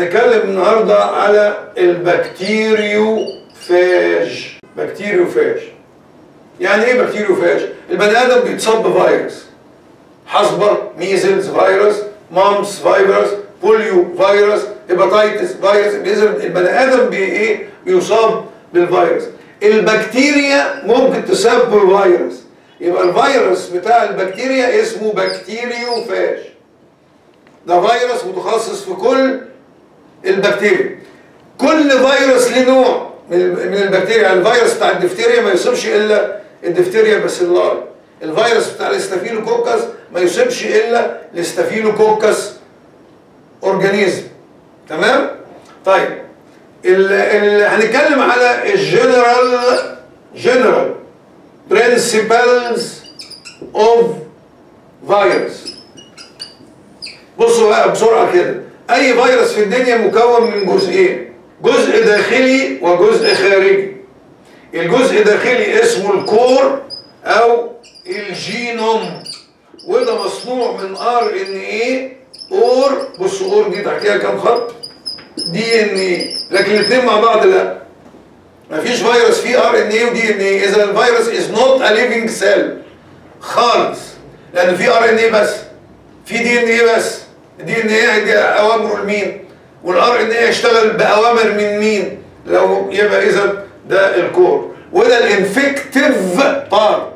هنتكلم النهارده على ال bacteriophage. bacteriophage. يعني إيه bacteriophage؟ البني آدم بيتصاب بفيروس. حصبة measles virus mumps virus polio virus hepatitis virus. البني آدم بي إيه؟ بيصاب بالفيروس. البكتيريا ممكن تصاب بالفيروس يبقى الفيروس بتاع البكتيريا اسمه bacteriophage. ده فيروس متخصص في كل البكتيريا. كل فيروس له نوع من البكتيريا. يعني الفيروس بتاع الدفتيريا ما يصيبش إلا ال diphtheria bacilli الفيروس بتاع ال staphylococcus ما يصيبش إلا ال staphylococcus organism. تمام؟ طيب ال هنتكلم على ال general general principles of virus بصوا بقى بسرعة كده. أي فيروس في الدنيا مكون من جزئين جزء داخلي وجزء خارجي. الجزء الداخلي اسمه ال core أو الجينوم وده مصنوع من RNA or بص or دي تحتيها كام خط؟ DNA. لكن الاثنين مع بعض لا. مفيش فيروس فيه RNA و DNA. إذا الفيروس is not a living cell خالص لأن في RNA بس في DNA بس. ال DNA هيدي اوامره لمين؟ وال RNA هيشتغل بأوامر من مين؟ لو يبقى اذا ده ال core. وده ال infective part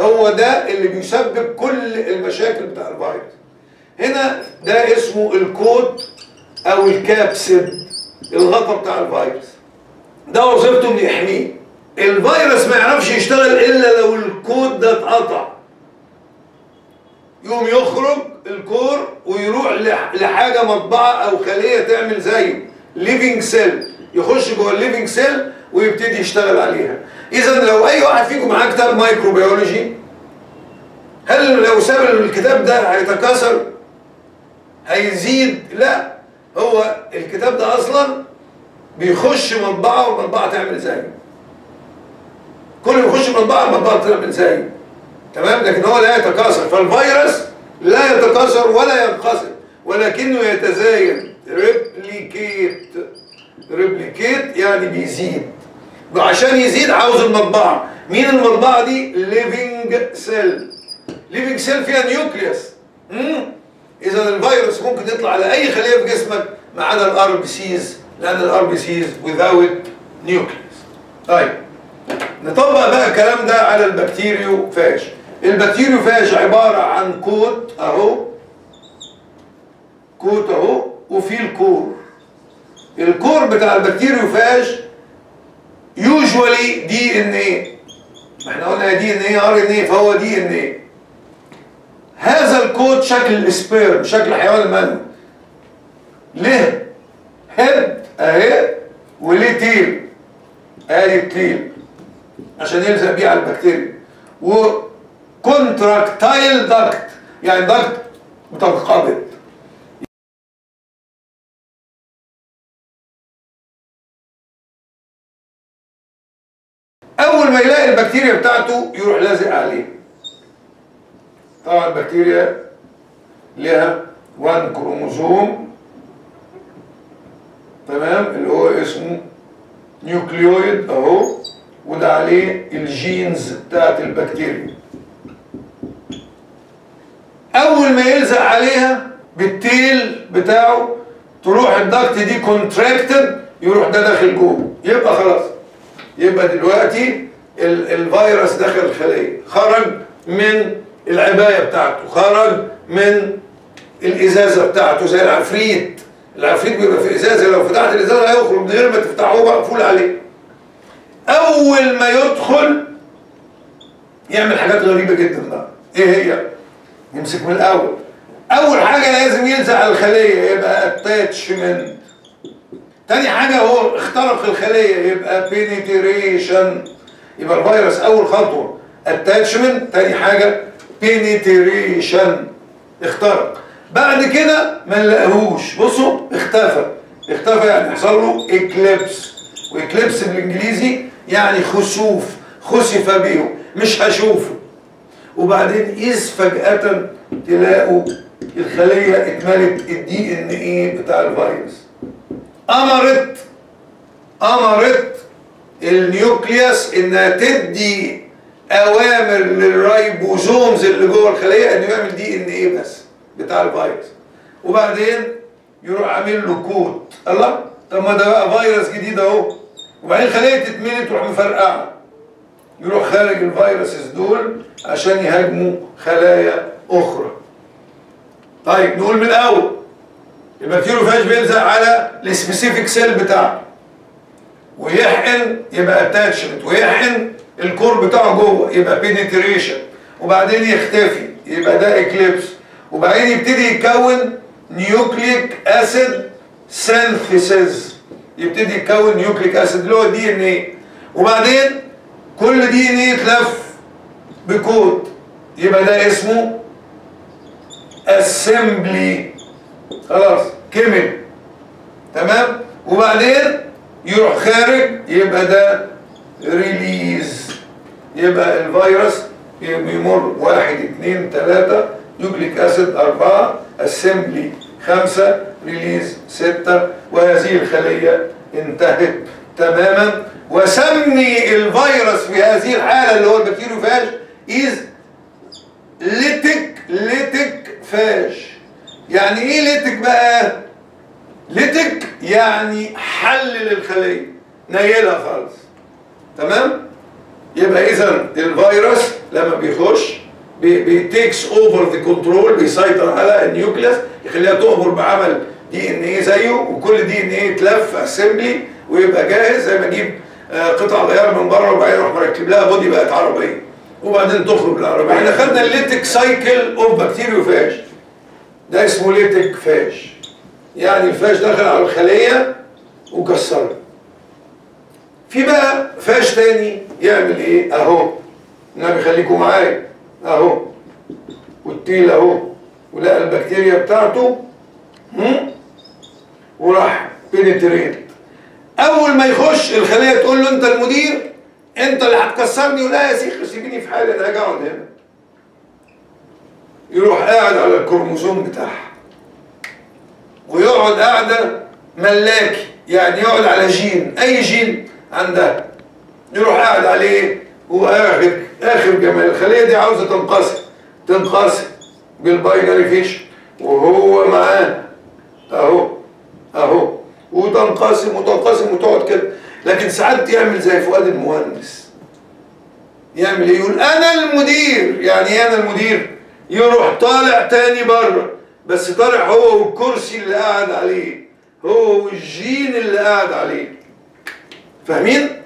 هو ده اللي بيسبب كل المشاكل بتاع الفيروس. هنا ده اسمه ال coat أو ال capsid الغطا بتاع الفيروس. ده وظيفته انه يحميه الفيروس ما يعرفش يشتغل إلا لو ال coat ده اتقطع. يقوم يخرج ال core ويروح لحاجة مطبعة أو خلية تعمل زيه living cell يخش جوه ال living cell ويبتدي يشتغل عليها. إذا لو أي واحد فيكم معاه كتاب microbiology هل لو ساب الكتاب ده هيتكاثر؟ هيزيد؟ لا. هو الكتاب ده أصلا بيخش مطبعة والمطبعه تعمل زيه كل ما يخش مطبعة المطبعه تعمل زيه تمام؟ لكن هو لا يتكاثر. فالفيروس لا يتكاثر ولا ينقسم. ولكنه يتزايد. replicate. replicate يعني بيزيد. وعشان يزيد عاوز المطبعة. مين المطبعة دي؟ living cell living cell فيها nucleus إذا الفيروس ممكن يطلع على أي خلية في جسمك ما عدا ال RBCs لأن ال RBCs without nucleus طيب. نطبق بقى الكلام ده على ال bacteriophage ال bacteriophage عبارة عن coat أهو. coat أهو. وفي ال core. ال core بتاع ال bacteriophage usually DNA إحنا قلنا DNA RNA فهو DNA هذا ال coat شكل ال sperm شكل حيوان المنوي له head أهي وليه tail. ادي ال tail. عشان يلزق بيه على البكتيريا. و contractile duct يعني duct بتنقبض اول ما يلاقي البكتيريا بتاعته يروح لازق عليه طبعا البكتيريا لها one chromosome تمام اللي هو اسمه nucleoid اهو وده عليه ال genes بتاعت البكتيريا أول ما يلزق عليها بال tail بتاعه تروح ال duct دي contracted يروح ده داخل جوه. يبقى خلاص. يبقى دلوقتي الفيروس دخل الخلية. خرج من العباية بتاعته. خرج من الإزازة بتاعته. زي العفريت. العفريت بيبقى في إزازة. لو فتحت الإزازة هيخرج من غير ما تفتحه مقفول عليه. أول ما يدخل يعمل حاجات غريبة جدا بقى. إيه هي؟ يمسك من الأول. أول حاجة لازم على الخلية يبقى اتاتشمنت تاني حاجة هو اخترق الخلية يبقى penetration يبقى الفيروس أول خطوة. attachment تاني حاجة penetration اخترق. بعد كده ما نلاقيهوش. بصوا اختفى. اختفى يعني حصل له eclipse و eclipse بالإنجليزي يعني خسوف. خسف به مش هشوفه. وبعدين إذ فجأة تلاقوا الخلية اتملت ال DNA بتاع الفيروس امرت أمرت ال nucleus إنها تدي أوامر لل ribosomes اللي جوه الخلية إنه يعمل DNA بس بتاع الفيروس وبعدين يروح عامل له coat. الله؟ طب ما ده بقى فيروس جديد أهو. وبعدين الخلية تتملي تروح مفرقعه. يروح خارج ال viruses دول عشان يهاجموا خلايا أخرى. طيب نقول من الأول ال bacteriophage بيلزق على ال specific cell بتاعه. ويحقن يبقى attachment ويحقن ال core بتاعه جوه يبقى penetration وبعدين يختفي يبقى ده eclipse وبعدين يبتدي يتكون nucleic acid synthesis يبتدي يتكون nucleic acid اللي هو ال DNA وبعدين كل DNA يتلف ب coat. يبقى ده اسمه assembly خلاص كمل. تمام؟ وبعدين يروح خارج يبقى ده release يبقى الفيروس بيمر واحد اتنين تلاتة. nucleic acid أربعة. assembly خمسة. release ستة. وهذه الخلية انتهت. تماما. وسمي الفيروس في هذه الحالة اللي هو ال bacteriophage as lytic lytic phage يعني إيه lytic بقى؟ lytic يعني حلل الخلية نيلها خالص. تمام؟ يبقى اذا الفيروس لما بيخش بي takes over the control بيسيطر على ال nucleus يخليها تؤمر بعمل DNA زيه وكل DNA يتلف assembly ويبقى جاهز زي ما أجيب آه، قطع غيار من بره وبعدين أروح مركب لها. body بقت عربيه وبعدين تخرج العربيه إحنا خدنا ال lytic cycle of bacteriophage ده اسمه lytic phage يعني ال phage دخل على الخلية وكسرها. في بقى phage تاني يعمل إيه؟ أهو. النبي خليكم معايا. أهو. وال tail أهو. ولقى البكتيريا بتاعته؟ وراح penetrate أول ما يخش الخلية تقول له أنت المدير أنت اللي هتكسرني ولا يا شيخ سيبيني في حالي أنا أقعد هنا. يروح قاعد على الكروموسوم بتاعها. ويقعد قاعدة ملاكي يعني يقعد على جين أي جين عندها. يروح قاعد عليه وآخر آخر جمال. الخلية دي عاوزة تنقسم تنقسم بالباينري فيش. وهو معاه. أهو أهو. وتنقسم وتنقسم وتقعد كده. لكن ساعات يعمل زي فؤاد المهندس. يعمل إيه؟ يقول أنا المدير. يعني إيه أنا المدير. يروح طالع تاني بره. بس طالع هو والكرسي اللي قاعد عليه. هو والجين اللي قاعد عليه. فاهمين؟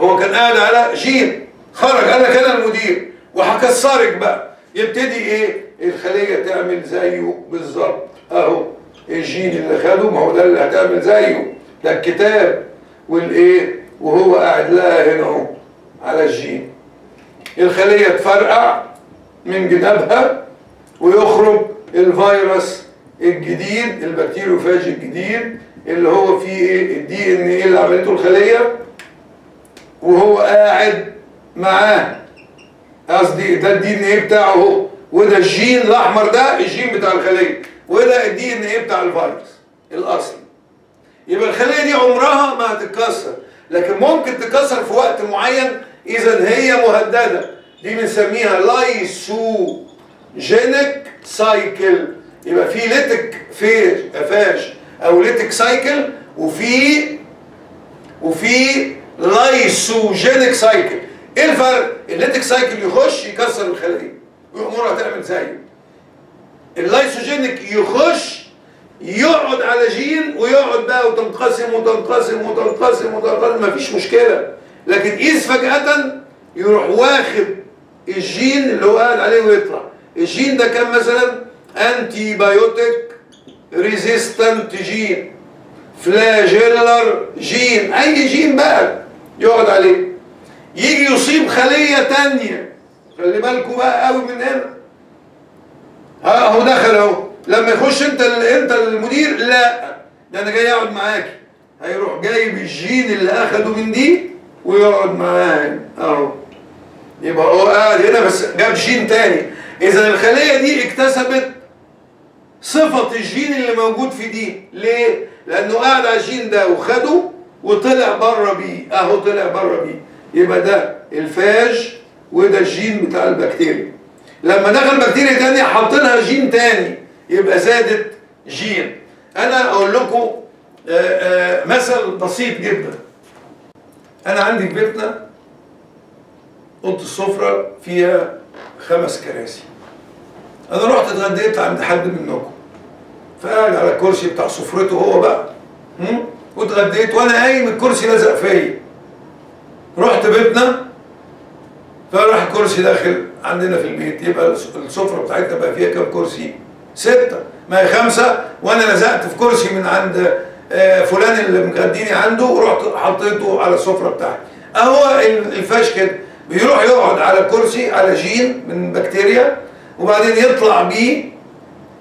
هو كان قاعد على جين. خرج قال لك أنا المدير. وهكسرك بقى. يبتدي إيه؟ الخلية تعمل زيه بالظبط. أهو. الجين اللي خده ما هو ده اللي هتعمل زيه. ده الكتاب والإيه؟ وهو قاعد لها هنا اهو على الجين. الخلية تفرقع من جنابها ويخرج الفيروس الجديد ال bacteriophage الجديد اللي هو فيه إيه؟ ال DNA اللي عملته الخلية. وهو قاعد معاه. قصدي ده ال DNA بتاعه اهو وده الجين الأحمر ده الجين بتاع الخلية. وده ال DNA بتاع الفيروس الأصلي. يبقى الخلية دي عمرها ما هتتكسر لكن ممكن تتكسر في وقت معين اذا هي مهددة. دي بنسميها lysogenic cycle. يبقى في lytic فيش phage أو lytic cycle وفي وفي lysogenic cycle. إيه الفرق؟ ال lytic cycle يخش يكسر الخلية ويأمرها تعمل زيه. ال lysogenic يخش يقعد على جين ويقعد بقى وتنقسم وتنقسم وتنقسم وتنقسم. مفيش مشكلة. لكن إذ فجأة يروح واخد الجين اللي هو قاعد عليه ويطلع. الجين ده كان مثلا antibiotic resistant gene flagellar gene أي جين بقى يقعد عليه. يجي يصيب خلية تانية. خلي بالكوا بقى قوي من هنا. ها اهو دخل اهو. لما يخش انت انت المدير لا. ده أنا جاي اقعد معاك. هيروح جايب الجين اللي اخده من دي ويقعد معاه اهو. يبقى هو قاعد هنا بس جاب جين تاني. إذا الخلية دي اكتسبت صفة الجين اللي موجود في دي. ليه؟ لأنه قاعد على الجين ده وخده وطلع بره بيه. أهو طلع بره بيه. يبقى ده ال phage وده الجين بتاع البكتيريا. لما دخل بكتيريا تانية حاطينها جين تاني يبقى زادت جين. أنا أقول لكم آه، آه، مثل بسيط جدا. أنا عندي في بيتنا أوضة السفرة فيها خمس كراسي. أنا رحت اتغديت عند حد منكم. فقاعد على الكرسي بتاع سفرته هو بقى؟ واتغديت وأنا قايم الكرسي لزق فيا. رحت بيتنا فراح الكرسي داخل عندنا في البيت يبقى السفرة بتاعتنا بقى فيها كام كرسي؟ ستة. ما هي خمسة وأنا لزقت في كرسي من عند آه، فلان اللي مغديني عنده ورحت حطيته على السفرة بتاعتي. أهو ال phage كده. بيروح يقعد على الكرسي على جين من بكتيريا وبعدين يطلع بيه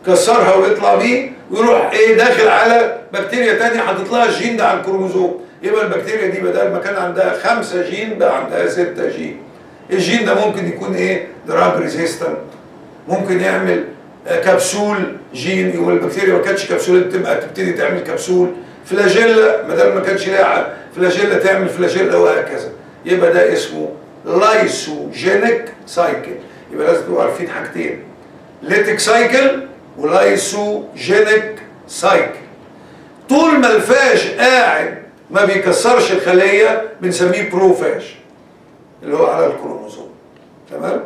كسرها ويطلع بيه ويروح إيه داخل على بكتيريا تانية حاطط لها الجين ده على الكروموزوم. يبقى البكتيريا دي بدل ما كان عندها خمسة جين بقى عندها ستة جين. الجين ده ممكن يكون إيه؟ drug resistant ممكن يعمل آه، capsule gene يقول البكتيريا. ما كانتش كبسول تبقى تبتدي تعمل capsule. flagella ما دام ما كانش ليها flagella تعمل flagella وهكذا. يبقى ده اسمه lysogenic cycle يبقى لازم تبقوا عارفين حاجتين. lytic cycle و lysogenic cycle طول ما ال phage قاعد ما بيكسرش الخلية بنسميه بروفاش اللي هو على الكروموزوم. تمام؟